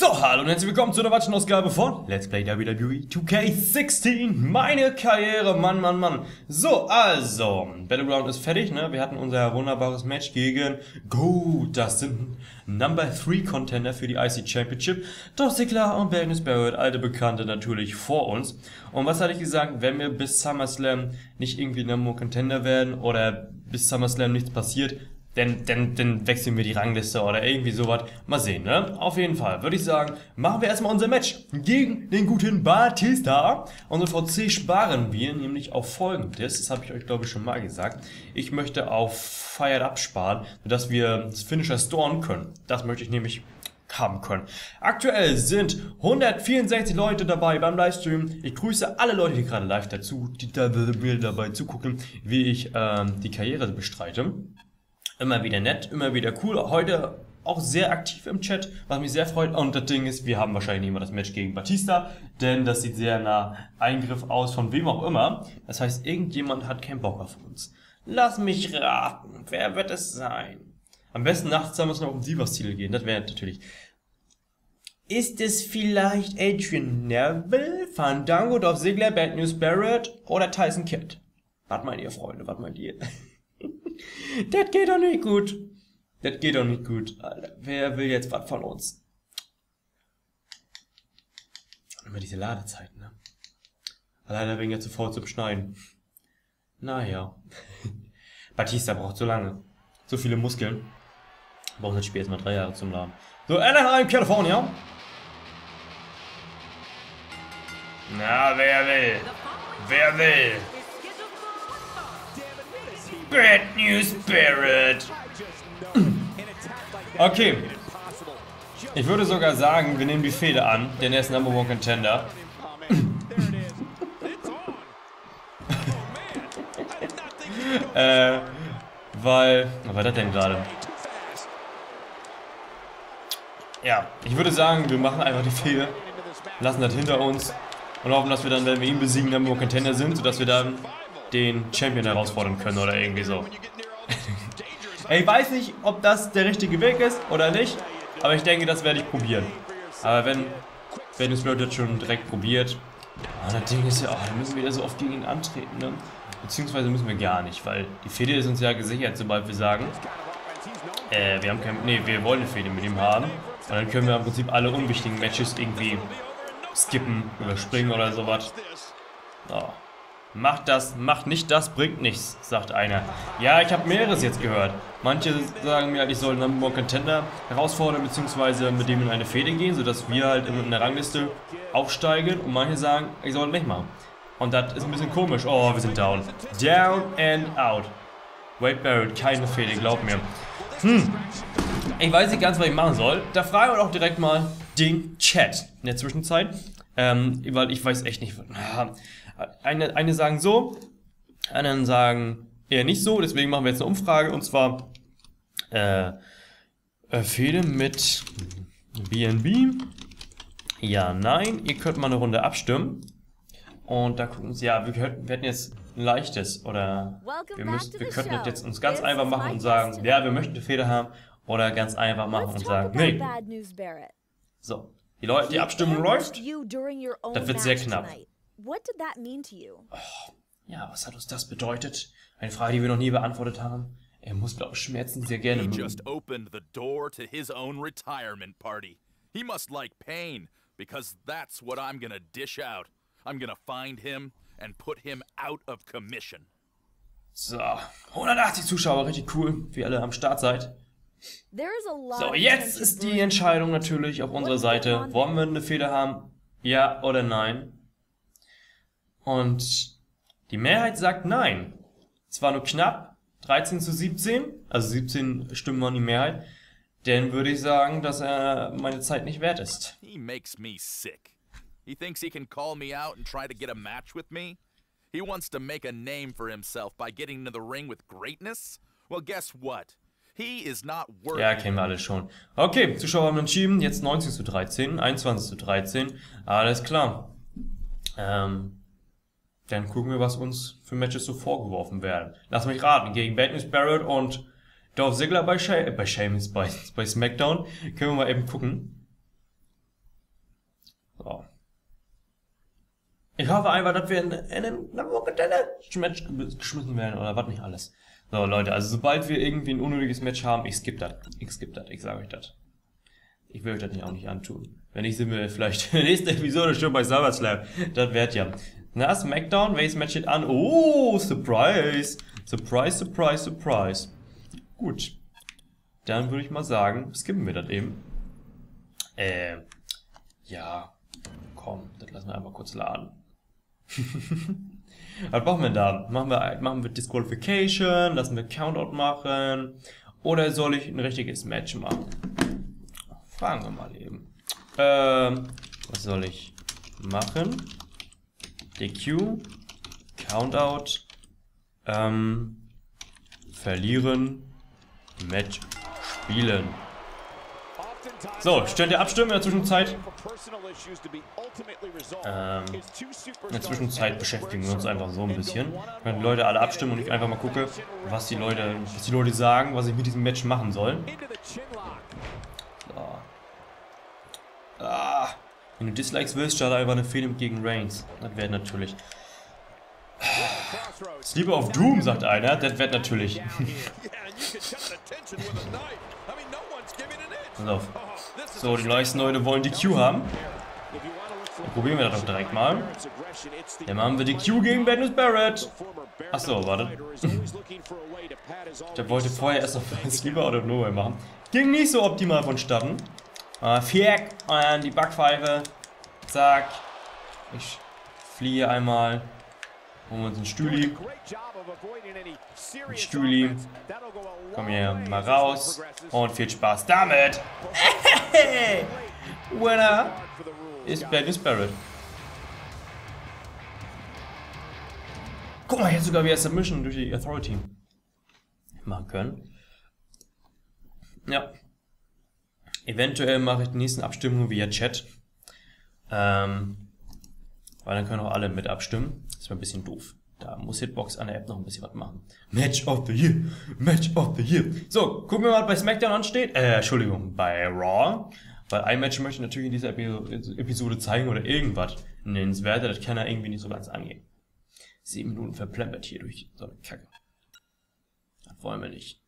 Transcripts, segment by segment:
So, hallo und herzlich willkommen zu einer weiteren Ausgabe von Let's Play WWE 2K16. Meine Karriere, Mann, Mann, Mann. So, also, Battleground ist fertig, ne? Wir hatten unser wunderbares Match gegen Go Dustin, Number 3 Contender für die IC Championship. Dolph Ziggler und Magnus Barrett, alte Bekannte natürlich vor uns. Und was hatte ich gesagt, wenn wir bis SummerSlam nicht irgendwie Number Contender werden oder bis SummerSlam nichts passiert, dann, dann, dann wechseln wir die Rangliste oder irgendwie sowas. Mal sehen, ne? Auf jeden Fall würde ich sagen, machen wir erstmal unser Match gegen den guten Batista. Unsere VC sparen wir nämlich auf folgendes. Das habe ich euch, glaube ich, schon mal gesagt. Ich möchte auf Fired Up sparen, sodass wir das Finisher storen können. Das möchte ich nämlich haben können. Aktuell sind 164 Leute dabei beim Livestream. Ich grüße alle Leute, die gerade live dazu, die da mir dabei zugucken, wie ich ähm, die Karriere bestreite. Immer wieder nett, immer wieder cool. Heute auch sehr aktiv im Chat, was mich sehr freut. Und das Ding ist, wir haben wahrscheinlich nicht mal das Match gegen Batista, denn das sieht sehr nach Eingriff aus, von wem auch immer. Das heißt, irgendjemand hat keinen Bock auf uns. Lass mich raten, wer wird es sein? Am besten nachts haben wir uns noch um Siegersziel gehen, das wäre natürlich. Ist es vielleicht Adrian Neville, Fandango, Dolph Ziggler, Bad News Barrett oder Tyson Kidd? Was meint ihr, Freunde, was meint ihr? Das geht doch nicht gut. Das geht doch nicht gut. Alter, wer will jetzt was von uns? Immer diese Ladezeiten, ne? Leider wegen jetzt zu faul zum Schneiden. Naja. Batista braucht so lange. So viele Muskeln. Braucht das Spiel erstmal drei Jahre zum Laden. So, Anaheim, California. Na, wer will? Wer will? Bad News Barrett. Okay. Ich würde sogar sagen, wir nehmen die Fehde an, denn er ist Number One Contender. äh, weil... Was war das denn gerade? Ja, ich würde sagen, wir machen einfach die Fehde, lassen das hinter uns und hoffen, dass wir dann, wenn wir ihn besiegen, Number One Contender sind, sodass wir dann den Champion herausfordern können oder irgendwie so. ich weiß nicht, ob das der richtige Weg ist oder nicht, aber ich denke, das werde ich probieren. Aber wenn wenn es Leute jetzt schon direkt probiert, ah, das Ding ist ja, oh, dann müssen wir wieder so oft gegen ihn antreten, ne? Beziehungsweise müssen wir gar nicht, weil die Fehde ist uns ja gesichert, sobald wir sagen, äh, wir haben kein, nee, wir wollen eine Fehde mit ihm haben. Und dann können wir im Prinzip alle unwichtigen Matches irgendwie skippen, überspringen oder sowas. So. Macht das, macht nicht das, bringt nichts, sagt einer. Ja, ich habe mehreres jetzt gehört. Manche sagen mir halt, ich soll Number One Contender herausfordern, beziehungsweise mit dem in eine Fehde gehen, sodass wir halt in der Rangliste aufsteigen. Und manche sagen, ich soll nicht machen. Und das ist ein bisschen komisch. Oh, wir sind down. Down and out. Wade Barrett, keine Fehde, glaub mir. Hm. Ich weiß nicht ganz, was ich machen soll. Da fragen wir doch direkt mal den Chat in der Zwischenzeit. Ähm, weil ich weiß echt nicht. Eine, eine sagen so, anderen sagen eher nicht so. Deswegen machen wir jetzt eine Umfrage und zwar äh, äh Fehde mit BNB. Ja, nein. Ihr könnt mal eine Runde abstimmen. Und da gucken Sie, ja, wir, wir hätten jetzt ein leichtes oder wir, müssen, wir könnten jetzt uns ganz einfach machen und sagen, ja, wir möchten eine Fehde haben oder ganz einfach machen und sagen, nee. So, die, Leute, die Abstimmung läuft. Das wird sehr knapp. Oh, ja, was hat uns das bedeutet? Eine Frage, die wir noch nie beantwortet haben. Er muss, glaube ich, Schmerzen sehr gerne mögen. He just opened the door to his own retirement party. He must like pain, because that's what I'm gonna dish out. I'm gonna find him and put him out of commission. So, 180 Zuschauer, richtig cool, wie ihr alle am Start seid. So, jetzt ist die Entscheidung natürlich auf unserer Seite. Wollen wir eine Fehde haben? Ja oder nein? Und die Mehrheit sagt nein. Es war nur knapp, 13 zu 17, also 17 Stimmen waren die Mehrheit. Dann würde ich sagen, dass er meine Zeit nicht wert ist. He makes me sick. He thinks he can call me out and try to get a match with me? He wants to make a name for himself by getting into the ring with greatness? Well, guess what? Ja, kennen wir alle schon. Okay, Zuschauer haben entschieden. Jetzt 19 zu 13, 21 zu 13. Alles klar. Ähm, dann gucken wir, was uns für Matches so vorgeworfen werden. Lass mich raten. Gegen Bad News Barrett und Dolph Ziggler bei, She äh, bei Sheamus, bei, bei SmackDown. Können wir mal eben gucken. So. Ich hoffe einfach, dass wir in, in einem Match geschmissen werden oder was nicht alles. So, Leute, also sobald wir irgendwie ein unnötiges Match haben, ich skipp das. Ich skipp das, ich sage euch das. Ich will euch das nicht auch nicht antun. Wenn nicht, sind wir vielleicht in der nächsten Episode schon bei SummerSlam. Das wird ja. Na, SmackDown, welches Match steht an? Oh, Surprise! Surprise, surprise, surprise. Gut. Dann würde ich mal sagen, skippen wir das eben. Äh, ja. Komm, das lassen wir einfach kurz laden. Was machen wir da? Machen wir, machen wir Disqualification? Lassen wir Countout machen? Oder soll ich ein richtiges Match machen? Fragen wir mal eben. Ähm, was soll ich machen? DQ, Countout, ähm, verlieren, Match spielen. So, stellen der Abstimmen in der Zwischenzeit. Ähm, in der Zwischenzeit beschäftigen wir uns einfach so ein bisschen. Können die Leute alle abstimmen und ich einfach mal gucke, was die Leute, was die Leute sagen, was ich mit diesem Match machen soll. So. Ah, wenn du Dislikes willst, starte einfach eine Fehde gegen Reigns. Das wäre natürlich. Sleeper of Doom, sagt einer. Das wird natürlich. Pass auf. So, die meisten Leute wollen die Q haben. Dann probieren wir das doch direkt mal. Dann machen wir die Q gegen Benius Barrett. Achso, warte. Der wollte vorher erst noch Sleeper out of Nowhere machen. Ging nicht so optimal vonstatten. Uh, Viereck und die Backpfeife. Zack. Ich fliehe einmal. Holen wir uns einen Stühli. Ein Stühli. Komm hier mal raus. Und viel Spaß damit. Hey! Winner ist Benny Barrett. Guck mal, jetzt sogar wieder Submission durch die Authority machen können. Ja. Eventuell mache ich die nächsten Abstimmungen via Chat. Ähm, weil dann können auch alle mit abstimmen. Das wäre ein bisschen doof. Da muss Hitbox an der App noch ein bisschen was machen. Match of the Year. Match of the Year. So, gucken wir mal, was bei SmackDown ansteht. Äh, Entschuldigung, bei Raw. Weil ein Match möchte ich natürlich in dieser Episode zeigen oder irgendwas nennenswertes. Das kann er irgendwie nicht so ganz angehen. Sieben Minuten verplempert hier durch so eine Kacke. Das wollen wir nicht.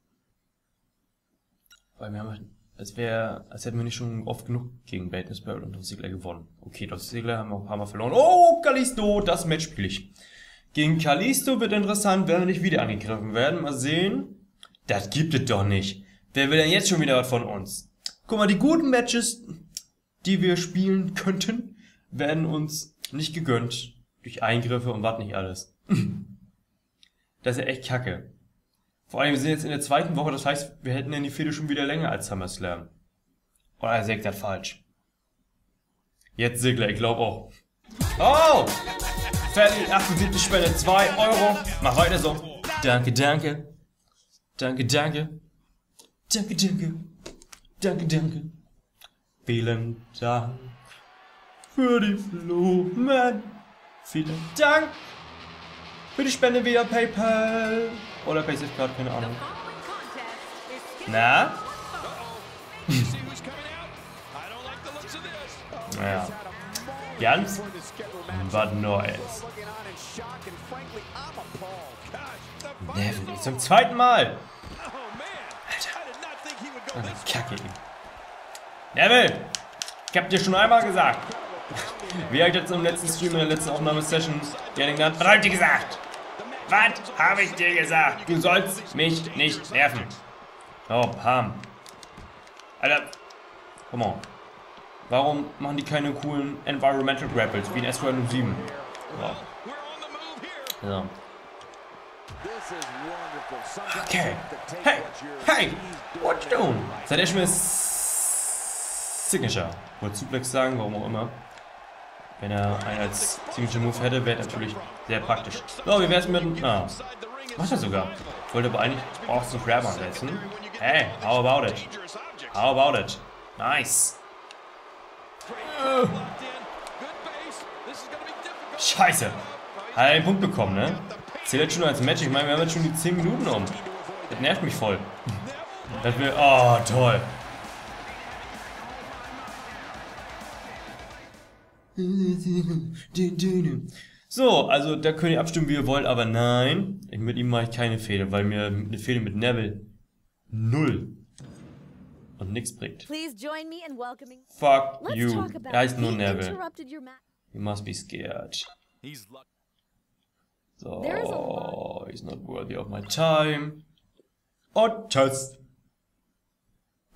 Weil wir haben als wäre, als hätten wir nicht schon oft genug gegen Baton Spirit und Dolph Ziggler gewonnen. Okay, Dolph Ziggler haben wir auch ein paar Mal verloren. Oh, Kalisto, das Match spiele ich. Gegen Kalisto wird interessant, wenn wir nicht wieder angegriffen werden. Mal sehen. Das gibt es doch nicht. Wer will denn jetzt schon wieder was von uns? Guck mal, die guten Matches, die wir spielen könnten, werden uns nicht gegönnt. Durch Eingriffe und was nicht alles. das ist ja echt kacke. Vor allem, wir sind jetzt in der zweiten Woche, das heißt, wir hätten in die Fehde schon wieder länger als SummerSlam. Oder er sagt das falsch. Jetzt Sigler, ich glaube auch. Oh! Fertig, 78 Spende, 2 Euro. Mach weiter so. Danke, danke. Danke, danke. Danke, danke. Danke, danke. Vielen Dank für die Blumen. Vielen Dank für die Spende via PayPal. Oder Basic Card, keine Ahnung. Na? naja. Ganz was Neues. Neville, zum zweiten Mal. Alter. Oh, Kacke. Neville, ich hab dir schon einmal gesagt. Wie ich jetzt im letzten Stream, in der letzten Aufnahmesession genannt? Was hab ich dir gesagt? Was habe ich dir gesagt? Du sollst mich nicht nerven. Oh, Pam. Alter. Come on. Warum machen die keine coolen Environmental Grapples wie in S207? So. so. Okay. Hey, hey, what you doing? Seid ihr schon mal Signature? Wollte Suplex sagen, warum auch immer. Wenn er einen als Signature Move hätte, wäre natürlich sehr praktisch. So, wie wär's mit... Ah, macht er sogar. Wollte aber eigentlich Austin Grab ansetzen. Hey, how about it? How about it? Nice. Scheiße. Hat er den Punkt bekommen, ne? Zählt jetzt schon als Match. Ich meine, wir haben jetzt schon die 10 Minuten um. Das nervt mich voll. Das will... Oh, toll. So, also da könnt ihr abstimmen, wie ihr wollt, aber nein, mit ihm mache ich keine Fehde, weil mir eine Fehde mit Neville null und nichts bringt. Fuck you. Er heißt nur Neville. You must be scared. So, he's not worthy of my time. Und tschüss.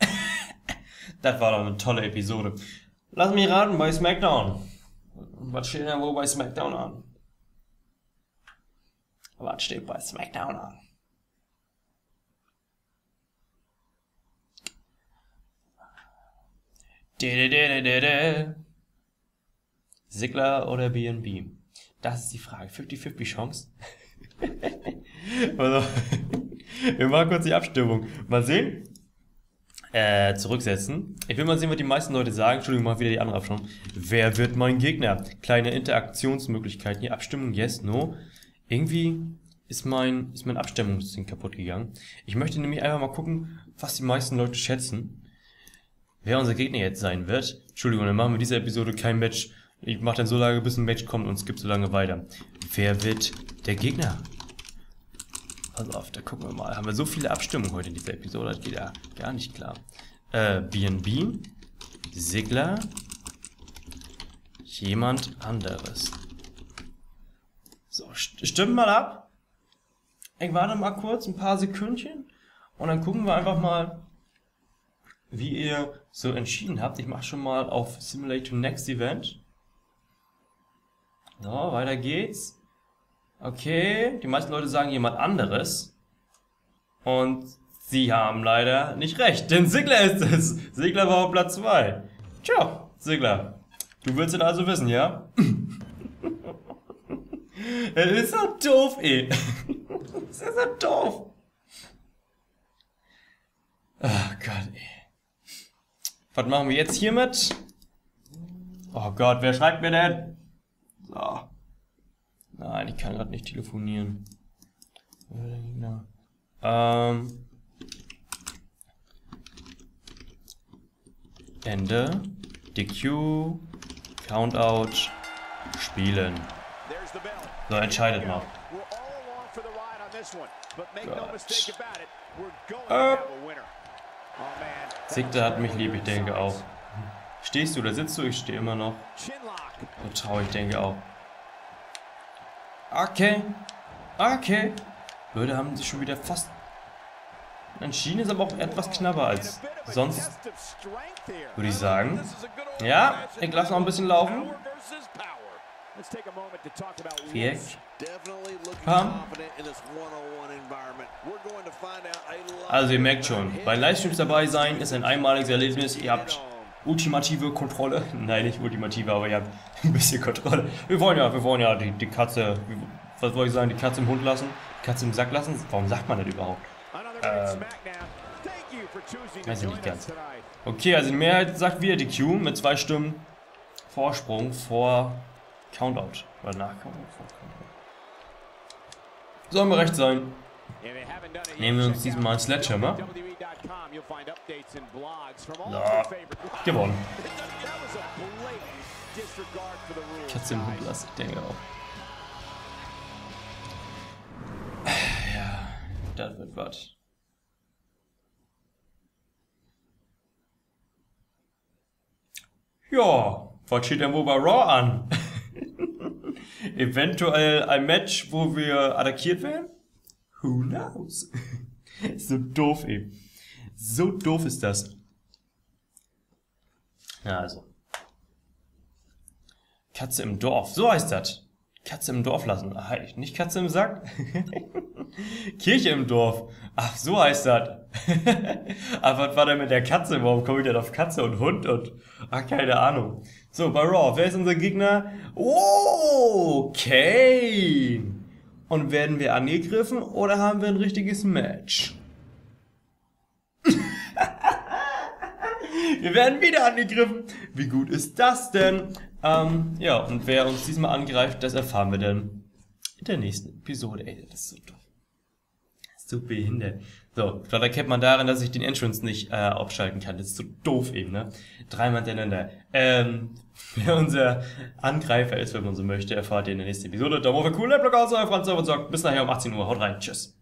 das war doch eine tolle Episode. Lass mich raten, bei SmackDown. Was steht denn wohl bei SmackDown an? Was steht bei SmackDown an? Sigler oder BNB? Das ist die Frage. 50-50 Chance. also, wir machen kurz die Abstimmung. Mal sehen. Äh, zurücksetzen. Ich will mal sehen, was die meisten Leute sagen. Entschuldigung, mal wieder die andere Abstimmung. Wer wird mein Gegner? Kleine Interaktionsmöglichkeiten. Hier Abstimmung, yes, no. Irgendwie ist mein, ist mein Abstimmungsding kaputt gegangen. Ich möchte nämlich einfach mal gucken, was die meisten Leute schätzen. Wer unser Gegner jetzt sein wird. Entschuldigung, dann machen wir diese Episode kein Match. Ich mache dann so lange, bis ein Match kommt und skip so lange weiter. Wer wird der Gegner? Pass auf, da gucken wir mal. Haben wir so viele Abstimmungen heute in dieser Episode, das geht ja gar nicht klar. Äh, BNB, Sigler, jemand anderes. So, stimmt mal ab. Ich warte mal kurz, ein paar Sekündchen. Und dann gucken wir einfach mal, wie ihr so entschieden habt. Ich mache schon mal auf Simulate to Next Event. So, weiter geht's. Okay, die meisten Leute sagen jemand anderes. Und sie haben leider nicht recht, denn Sigler ist es. Sigler war auf Platz 2. Tja, Sigler. Du willst es also wissen, ja? Es ist so doof, ey. Es ist so doof. Ach Gott, ey. Was machen wir jetzt hiermit? Oh Gott, wer schreibt mir denn? So. Nein, ich kann gerade nicht telefonieren. Ähm. Ende. DQ. Countout. Spielen. So, entscheidet mal. Äh. Sigte hat mich lieb, ich denke auch. Stehst du oder sitzt du? Ich stehe immer noch. Traurig, ich denke auch. Okay. Okay. Leute haben sich schon wieder fast entschieden, ist aber auch etwas knapper als sonst, würde ich sagen. Ja, ich lasse noch ein bisschen laufen. Viereck. Pam. Also ihr merkt schon, bei Livestreams dabei sein ist ein einmaliges Erlebnis. Ihr habt ultimative Kontrolle. Nein, nicht ultimative, aber ihr habt ein bisschen Kontrolle. Wir wollen ja, wir wollen ja die, die Katze, was wollte ich sagen, die Katze im Hund lassen, die Katze im Sack lassen. Warum sagt man das überhaupt? Ähm, weiß ich nicht ganz. Okay, also die Mehrheit sagt wieder die Q mit zwei Stimmen Vorsprung vor Countout. Oder nach Countout. Sollen wir recht sein. Nehmen wir uns diesmal einen Sledgehammer. Ja, gewonnen. Katze im Hund lassen, ich denke auch. Ja, das wird was. Ja, was steht denn wohl bei Raw an? Eventuell ein Match, wo wir attackiert werden? Who knows? so doof, ey. So doof ist das. Ja, also. Katze im Dorf, so heißt das. Katze im Dorf lassen. Ach, nicht Katze im Sack? Kirche im Dorf. Ach, so heißt das. Aber was war denn mit der Katze? Warum komme ich denn auf Katze und Hund und... Ach, keine Ahnung. So, bei Raw, wer ist unser Gegner? Oh, Kane. Und werden wir angegriffen oder haben wir ein richtiges Match? Wir werden wieder angegriffen. Wie gut ist das denn? Ähm, ja, und wer uns diesmal angreift, das erfahren wir dann in der nächsten Episode. Ey, das ist so doof. So behindert. So, vielleicht erkennt man daran, dass ich den Entrance nicht äh, abschalten kann. Das ist so doof eben, ne? Dreimal hintereinander. Ähm, wer unser Angreifer ist, wenn man so möchte, erfahrt ihr in der nächsten Episode. Daumen hoch für cool, Block aus, euer Franz und sagt bis nachher um 18 Uhr. Haut rein. Tschüss.